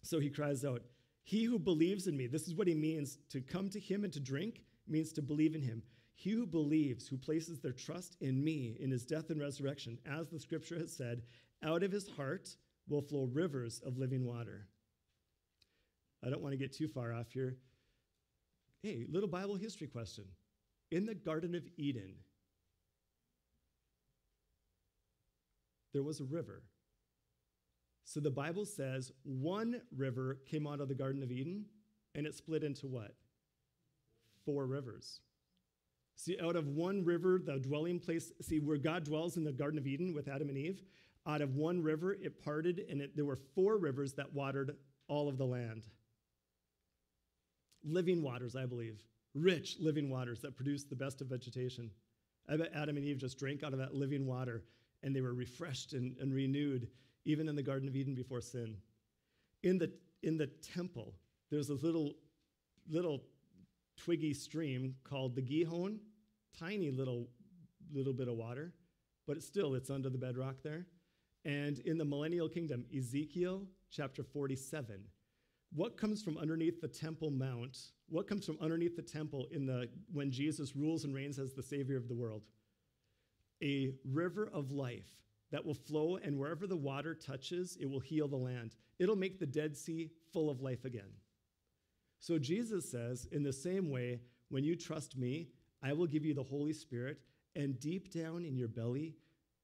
Speaker 1: So he cries out, He who believes in me, this is what he means to come to him and to drink, means to believe in him. He who believes, who places their trust in me, in his death and resurrection, as the scripture has said, out of his heart will flow rivers of living water. I don't want to get too far off here. Hey, little Bible history question. In the Garden of Eden, there was a river. So the Bible says one river came out of the Garden of Eden and it split into what? Four rivers. See, out of one river, the dwelling place, see, where God dwells in the Garden of Eden with Adam and Eve, out of one river it parted and it, there were four rivers that watered all of the land. Living waters, I believe. Rich living waters that produce the best of vegetation. I bet Adam and Eve just drank out of that living water and they were refreshed and, and renewed even in the Garden of Eden before sin. In the, in the temple, there's a little, little twiggy stream called the Gihon, tiny little, little bit of water, but it's still, it's under the bedrock there. And in the millennial kingdom, Ezekiel chapter 47, what comes from underneath the temple mount? What comes from underneath the temple in the when Jesus rules and reigns as the savior of the world? A river of life that will flow, and wherever the water touches, it will heal the land. It'll make the Dead Sea full of life again. So Jesus says, in the same way, when you trust me, I will give you the Holy Spirit, and deep down in your belly,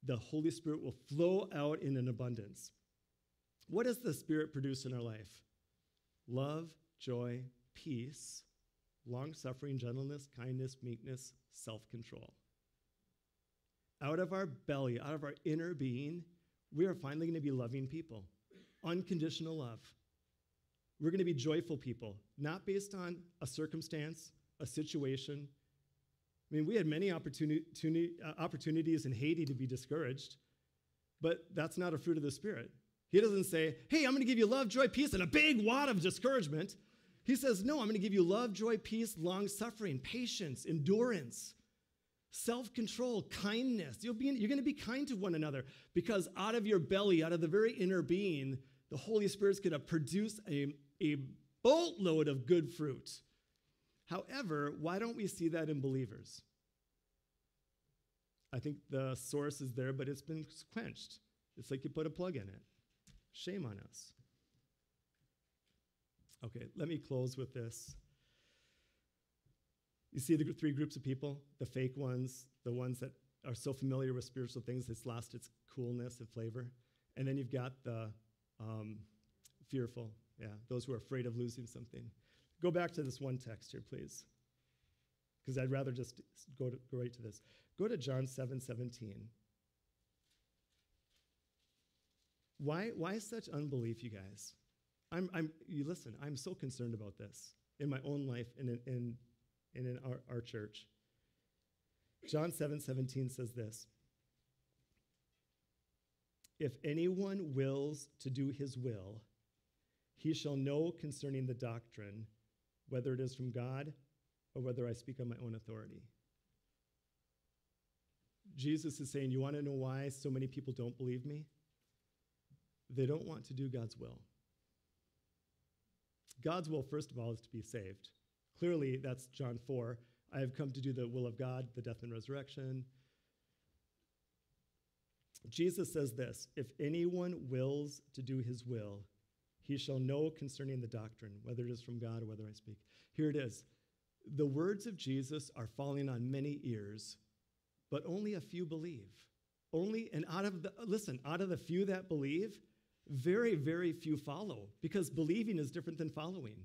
Speaker 1: the Holy Spirit will flow out in an abundance. What does the Spirit produce in our life? Love, joy, peace, long suffering, gentleness, kindness, meekness, self control. Out of our belly, out of our inner being, we are finally going to be loving people. Unconditional love. We're going to be joyful people, not based on a circumstance, a situation. I mean, we had many opportuni- uh, opportunities in Haiti to be discouraged, but that's not a fruit of the Spirit. He doesn't say, hey, I'm going to give you love, joy, peace, and a big wad of discouragement. He says, no, I'm going to give you love, joy, peace, long suffering, patience, endurance, self control, kindness. You'll be, you're going to be kind to one another because out of your belly, out of the very inner being, the Holy Spirit's going to produce a, a boatload of good fruit. However, why don't we see that in believers? I think the source is there, but it's been quenched. It's like you put a plug in it. Shame on us. Okay, let me close with this. You see the three groups of people the fake ones, the ones that are so familiar with spiritual things it's lost its coolness and flavor. And then you've got the um, fearful, yeah, those who are afraid of losing something. Go back to this one text here, please, because I'd rather just go, to, go right to this. Go to John 7 17. Why, why such unbelief, you guys? I'm, I'm, you listen, I'm so concerned about this in my own life and in, in, in our, our church. John 7 17 says this If anyone wills to do his will, he shall know concerning the doctrine whether it is from God or whether I speak on my own authority. Jesus is saying, You want to know why so many people don't believe me? They don't want to do God's will. God's will, first of all, is to be saved. Clearly, that's John 4. I have come to do the will of God, the death and resurrection. Jesus says this If anyone wills to do his will, he shall know concerning the doctrine, whether it is from God or whether I speak. Here it is. The words of Jesus are falling on many ears, but only a few believe. Only, and out of the, listen, out of the few that believe, very, very few follow because believing is different than following.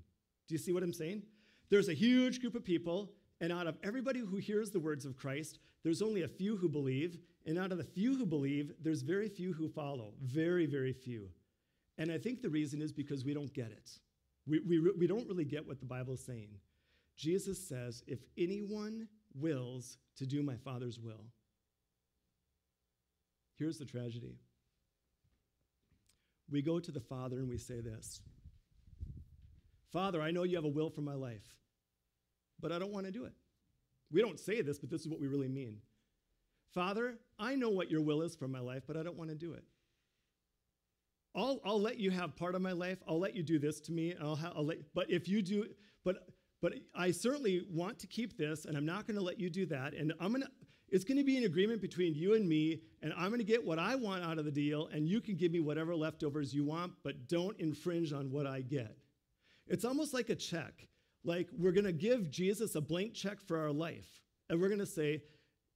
Speaker 1: Do you see what I'm saying? There's a huge group of people, and out of everybody who hears the words of Christ, there's only a few who believe, and out of the few who believe, there's very few who follow. Very, very few. And I think the reason is because we don't get it. We, we, we don't really get what the Bible is saying. Jesus says, if anyone wills to do my Father's will, here's the tragedy we go to the Father and we say this Father, I know you have a will for my life, but I don't want to do it. We don't say this, but this is what we really mean. Father, I know what your will is for my life, but I don't want to do it. I'll, I'll let you have part of my life. I'll let you do this to me. I'll, ha- I'll let, but if you do, but but I certainly want to keep this, and I'm not going to let you do that. And I'm going to, it's going to be an agreement between you and me, and I'm going to get what I want out of the deal, and you can give me whatever leftovers you want, but don't infringe on what I get. It's almost like a check. Like we're going to give Jesus a blank check for our life, and we're going to say,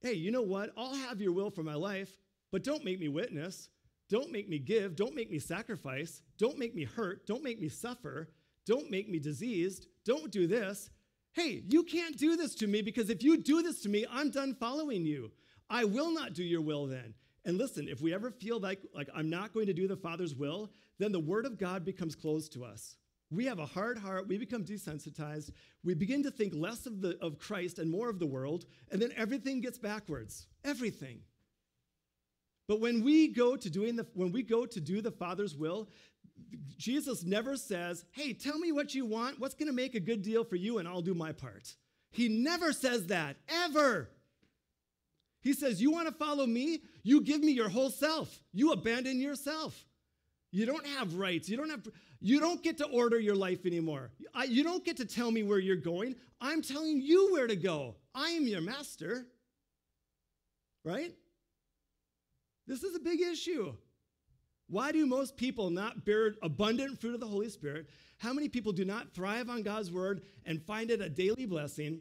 Speaker 1: hey, you know what? I'll have your will for my life, but don't make me witness. Don't make me give. Don't make me sacrifice. Don't make me hurt. Don't make me suffer. Don't make me diseased. Don't do this hey, you can't do this to me because if you do this to me, I'm done following you. I will not do your will then. And listen, if we ever feel like, like I'm not going to do the Father's will, then the Word of God becomes closed to us. We have a hard heart, we become desensitized, we begin to think less of, the, of Christ and more of the world, and then everything gets backwards. Everything. But when we go to doing the when we go to do the Father's will, Jesus never says, Hey, tell me what you want. What's going to make a good deal for you, and I'll do my part. He never says that, ever. He says, You want to follow me? You give me your whole self. You abandon yourself. You don't have rights. You don't have you don't get to order your life anymore. I, you don't get to tell me where you're going. I'm telling you where to go. I am your master. Right? This is a big issue. Why do most people not bear abundant fruit of the Holy Spirit? How many people do not thrive on God's word and find it a daily blessing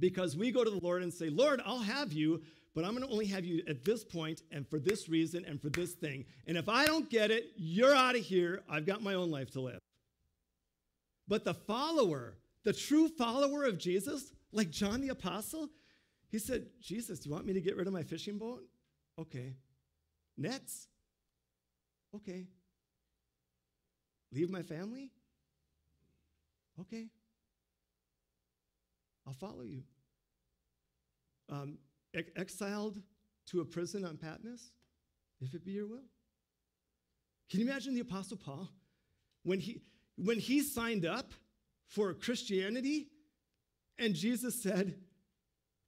Speaker 1: because we go to the Lord and say, Lord, I'll have you, but I'm going to only have you at this point and for this reason and for this thing. And if I don't get it, you're out of here. I've got my own life to live. But the follower, the true follower of Jesus, like John the Apostle, he said, Jesus, do you want me to get rid of my fishing boat? Okay. Nets? Okay. Leave my family? Okay. I'll follow you. Um, ex- exiled to a prison on Patmos? If it be your will. Can you imagine the Apostle Paul? When he, when he signed up for Christianity, and Jesus said,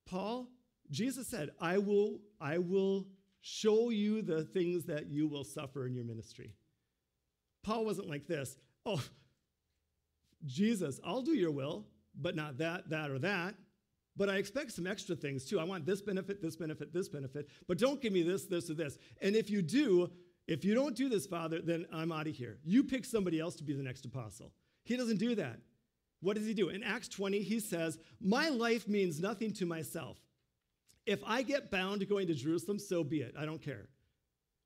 Speaker 1: Paul, Jesus said, I will, I will show you the things that you will suffer in your ministry. Paul wasn't like this. Oh, Jesus, I'll do your will, but not that, that, or that. But I expect some extra things too. I want this benefit, this benefit, this benefit, but don't give me this, this, or this. And if you do, if you don't do this, Father, then I'm out of here. You pick somebody else to be the next apostle. He doesn't do that. What does he do? In Acts 20, he says, My life means nothing to myself. If I get bound to going to Jerusalem, so be it. I don't care.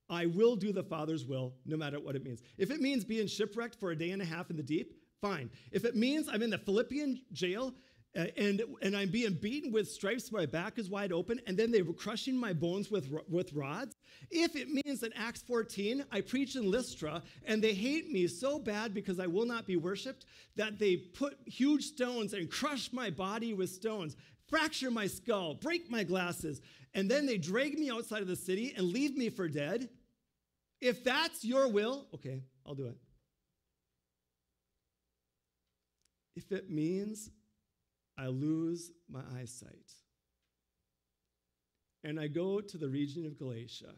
Speaker 1: I will do the Father's will, no matter what it means. If it means being shipwrecked for a day and a half in the deep, fine. If it means I'm in the Philippian jail uh, and, and I'm being beaten with stripes, my back is wide open, and then they were crushing my bones with, with rods. If it means in Acts 14, I preach in Lystra, and they hate me so bad because I will not be worshiped that they put huge stones and crush my body with stones, fracture my skull, break my glasses, and then they drag me outside of the city and leave me for dead. If that's your will, okay, I'll do it. If it means I lose my eyesight. And I go to the region of Galatia.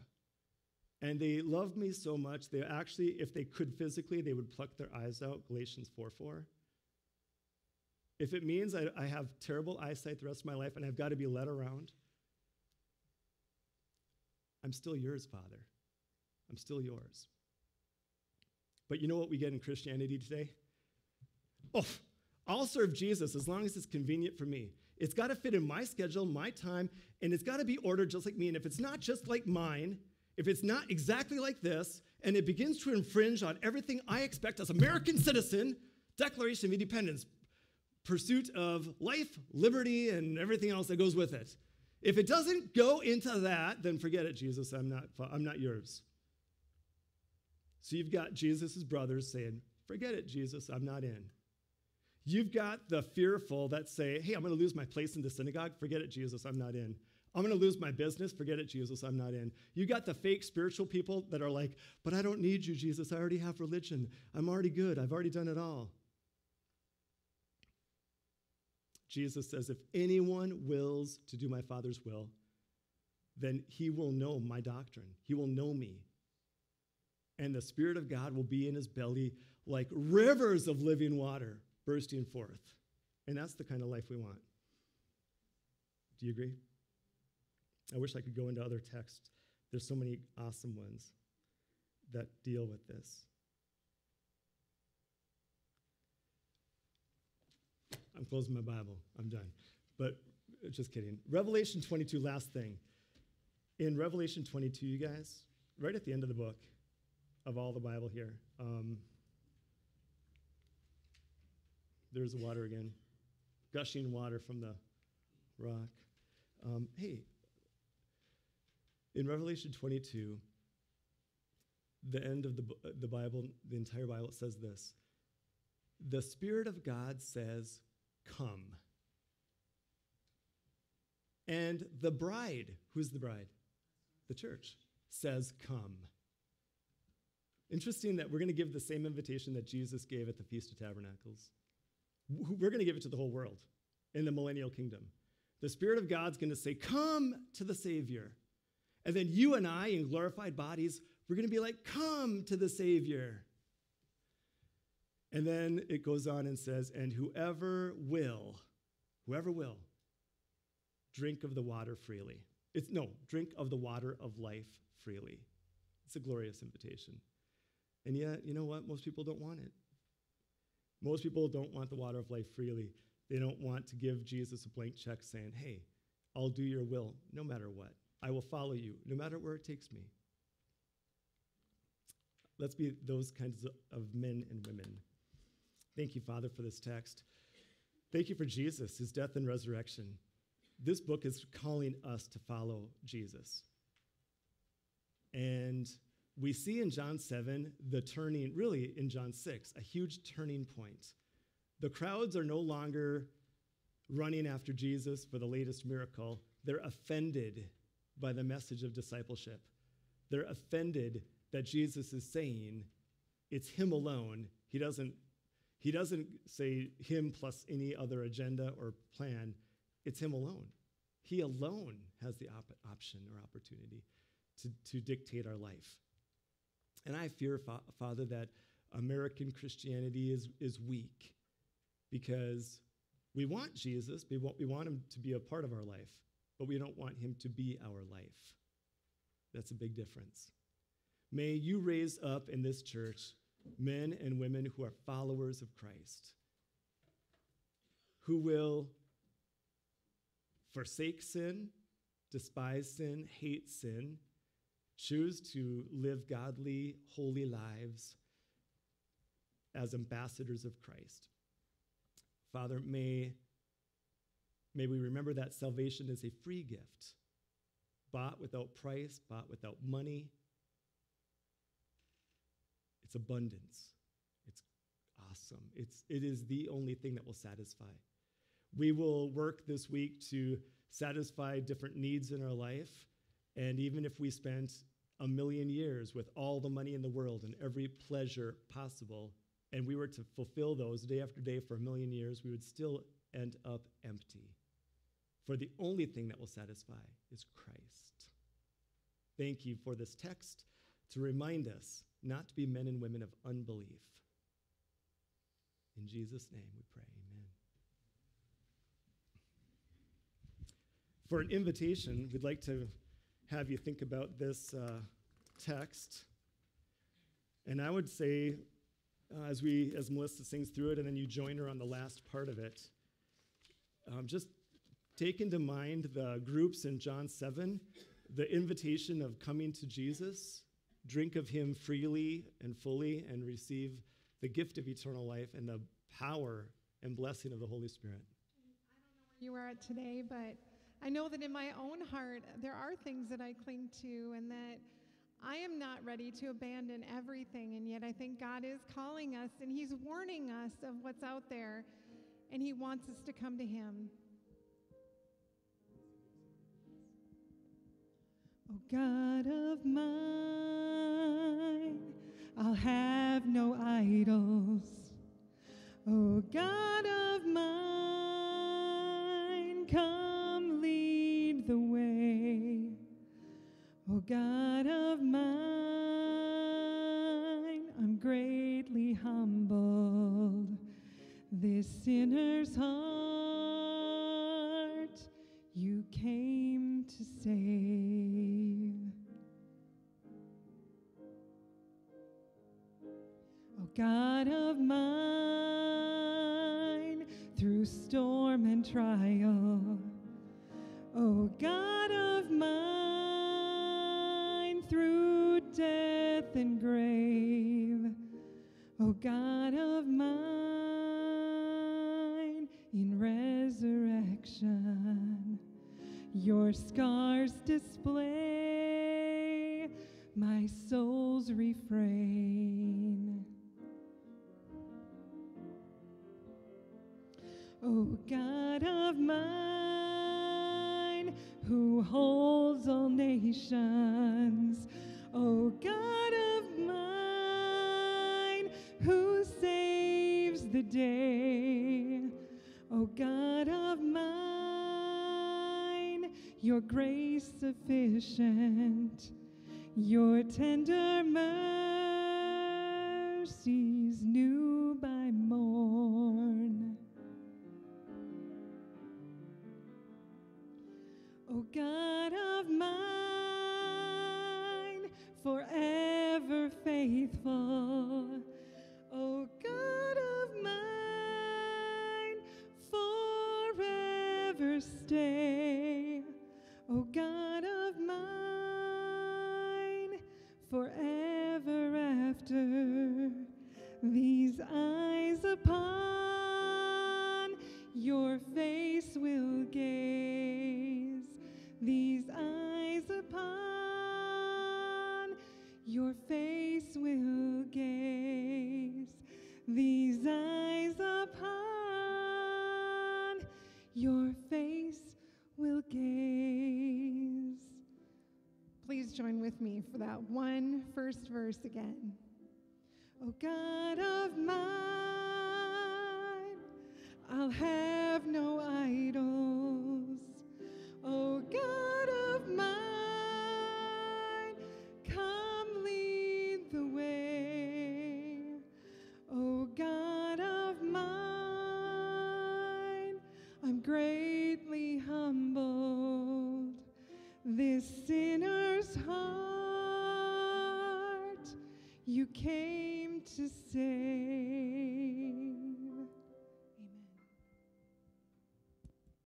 Speaker 1: And they love me so much, they actually, if they could physically, they would pluck their eyes out, Galatians 4 4. If it means I, I have terrible eyesight the rest of my life and I've got to be led around, I'm still yours, Father. I'm still yours. But you know what we get in Christianity today? Oh, I'll serve Jesus as long as it's convenient for me. It's got to fit in my schedule, my time, and it's got to be ordered just like me. And if it's not just like mine, if it's not exactly like this, and it begins to infringe on everything I expect as American citizen, Declaration of Independence, pursuit of life, liberty, and everything else that goes with it. If it doesn't go into that, then forget it, Jesus. I'm not, I'm not yours. So you've got Jesus' brothers saying, Forget it, Jesus. I'm not in. You've got the fearful that say, hey, I'm going to lose my place in the synagogue. Forget it, Jesus, I'm not in. I'm going to lose my business. Forget it, Jesus, I'm not in. You got the fake spiritual people that are like, but I don't need you, Jesus. I already have religion. I'm already good. I've already done it all. Jesus says, if anyone wills to do my Father's will, then he will know my doctrine. He will know me. And the Spirit of God will be in his belly like rivers of living water bursting forth. And that's the kind of life we want. Do you agree? I wish I could go into other texts. There's so many awesome ones that deal with this. I'm closing my Bible. I'm done. But uh, just kidding. Revelation 22, last thing. In Revelation 22, you guys, right at the end of the book of all the Bible here, um, there's the water again, gushing water from the rock. Um, hey, in Revelation 22, the end of the, the Bible, the entire Bible, it says this The Spirit of God says, Come. And the bride, who's the bride? The church, says, Come. Interesting that we're going to give the same invitation that Jesus gave at the Feast of Tabernacles we're going to give it to the whole world in the millennial kingdom. The Spirit of God's going to say, Come to the Savior. And then you and I, in glorified bodies, we're going to be like, Come to the Savior. And then it goes on and says, And whoever will, whoever will, drink of the water freely. It's no, drink of the water of life freely. It's a glorious invitation. And yet, you know what? Most people don't want it. Most people don't want the water of life freely. They don't want to give Jesus a blank check saying, Hey, I'll do your will no matter what. I will follow you no matter where it takes me. Let's be those kinds of men and women. Thank you, Father, for this text. Thank you for Jesus, his death and resurrection. This book is calling us to follow Jesus. And we see in John 7 the turning, really in John 6, a huge turning point. The crowds are no longer running after Jesus for the latest miracle, they're offended by the message of discipleship. They're offended that Jesus is saying it's him alone. He doesn't, he doesn't say him plus any other agenda or plan. It's him alone. He alone has the op- option or opportunity to, to dictate our life. And I fear, fa- Father, that American Christianity is, is weak because we want Jesus, we want, we want him to be a part of our life, but we don't want him to be our life. That's a big difference. May you raise up in this church men and women who are followers of Christ, who will forsake sin, despise sin, hate sin, choose to live godly, holy lives as ambassadors of Christ. Father, may, may we remember that salvation is a free gift, bought without price, bought without money. It's abundance. It's awesome. It's, it is the only thing that will satisfy. We will work this week to satisfy different needs in our life. And even if we spent a million years with all the money in the world and every pleasure possible, and we were to fulfill those day after day for a million years, we would still end up empty. For the only thing that will satisfy is Christ. Thank you for this text to remind us not to be men and women of unbelief. In Jesus' name we pray. Amen. For an invitation, we'd like to have you think about this uh, text. And I would say, uh, as we, as Melissa sings through it, and then you join her on the last part of it, um, just take into mind the groups in John 7, the invitation of coming to Jesus, drink of him freely and fully, and receive the gift of eternal life and the power and blessing of the Holy Spirit.
Speaker 2: I don't know where you are at today, but I know that in my own heart, there are things that I cling to and that I am not ready to abandon everything. And yet I think God is calling us and He's warning us of what's out there, and He wants us to come to Him. Oh God of mine, I'll have no idols. Oh God of mine, come lead the way. Oh God of mine, I'm greatly humbled. This sinner's heart you came to save. God of mine, through storm and trial. Oh God of mine, through death and grave. Oh God of mine, in resurrection, your scars display my soul's refrain. O God of mine, who holds all nations, O God of mine, who saves the day, O God of mine, your grace sufficient, your tender mercies verse again.